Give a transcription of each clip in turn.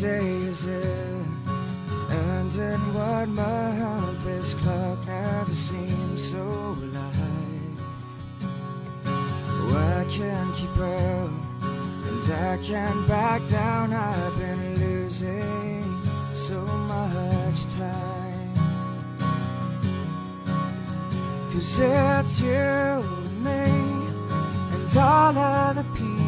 day is it? And in what month this clock never seems so light? Oh, I can't keep up, and I can't back down. I've been losing so much time. Cause it's you and me, and all other people,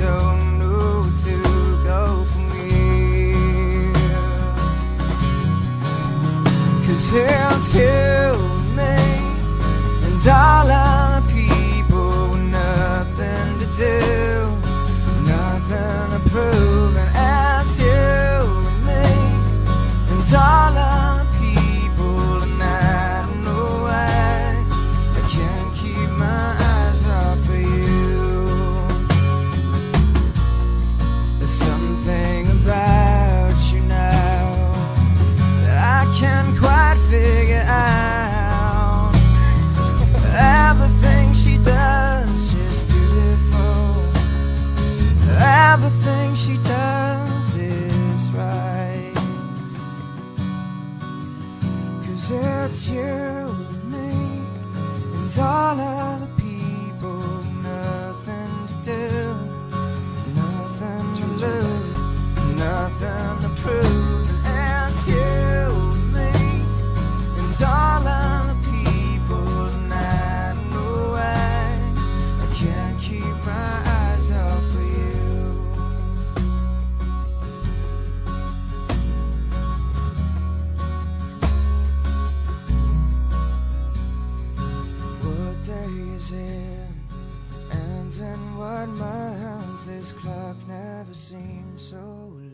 don't know to go from here. Cause me and I it's you and me and all of the people, nothing to do, nothing to lose, nothing to prove. is here And in what month? this clock never seems so late